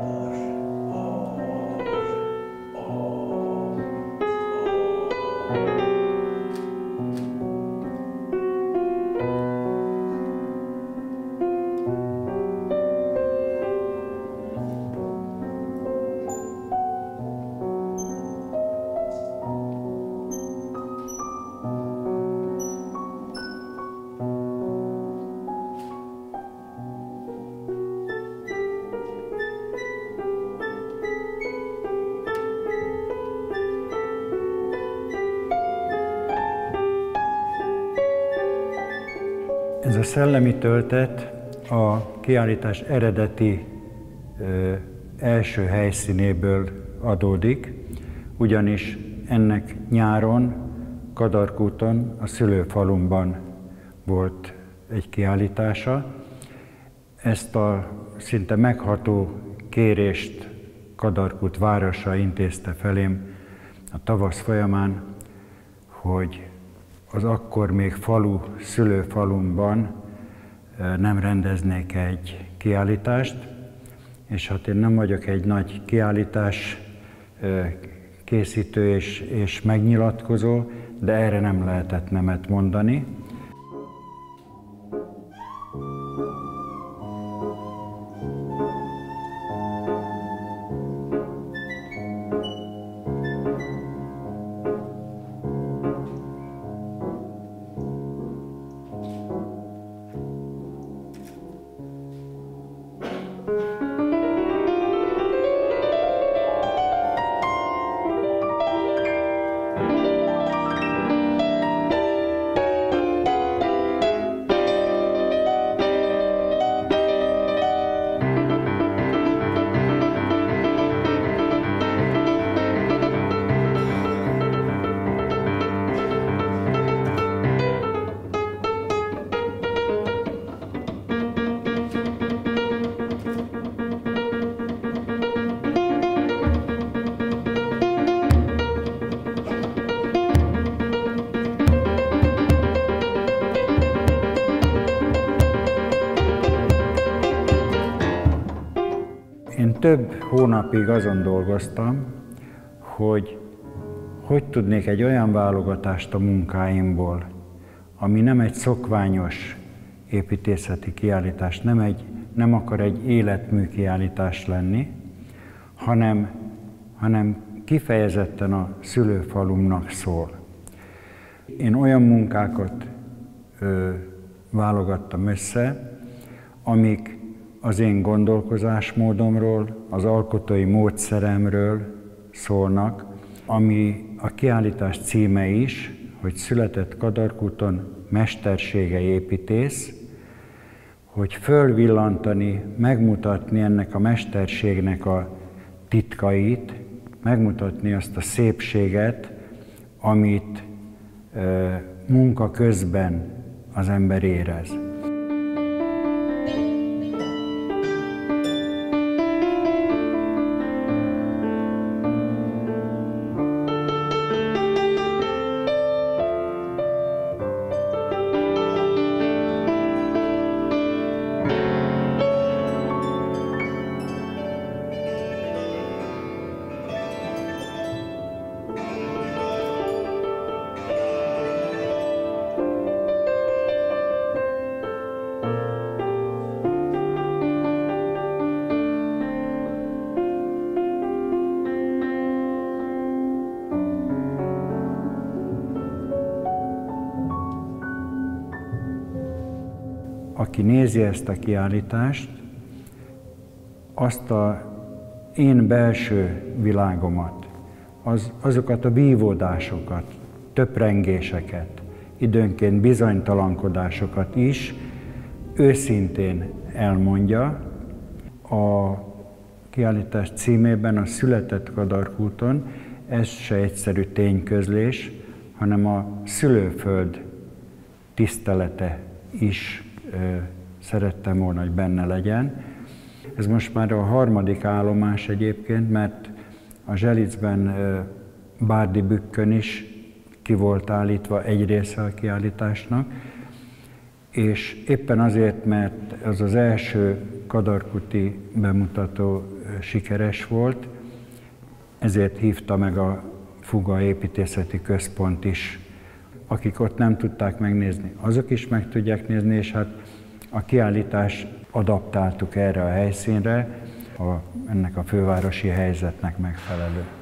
more. Ez a szellemi töltet a kiállítás eredeti ö, első helyszínéből adódik, ugyanis ennek nyáron Kadarkúton, a szülőfalumban volt egy kiállítása. Ezt a szinte megható kérést Kadarkút városa intézte felém a tavasz folyamán, hogy az akkor még falu, szülőfalumban nem rendeznék egy kiállítást, és hát én nem vagyok egy nagy kiállítás készítő és, és megnyilatkozó, de erre nem lehetett nemet mondani. Több hónapig azon dolgoztam, hogy hogy tudnék egy olyan válogatást a munkáimból, ami nem egy szokványos építészeti kiállítás, nem, egy, nem akar egy életmű kiállítás lenni, hanem, hanem kifejezetten a szülőfalumnak szól. Én olyan munkákat ö, válogattam össze, amik az én gondolkozásmódomról, az alkotói módszeremről szólnak, ami a kiállítás címe is, hogy született Kadarkúton mestersége építész, hogy fölvillantani, megmutatni ennek a mesterségnek a titkait, megmutatni azt a szépséget, amit munka közben az ember érez. Aki nézi ezt a kiállítást, azt a én belső világomat, az, azokat a vívódásokat, töprengéseket, időnként bizonytalankodásokat is őszintén elmondja. A kiállítás címében a Született Kadarkúton ez se egyszerű tényközlés, hanem a szülőföld tisztelete is szerettem volna, hogy benne legyen. Ez most már a harmadik állomás egyébként, mert a Zselicben Bárdi bükkön is ki volt állítva egy része a kiállításnak, és éppen azért, mert az az első kadarkuti bemutató sikeres volt, ezért hívta meg a Fuga Építészeti Központ is, akik ott nem tudták megnézni, azok is meg tudják nézni, és hát a kiállítás adaptáltuk erre a helyszínre, a, ennek a fővárosi helyzetnek megfelelő.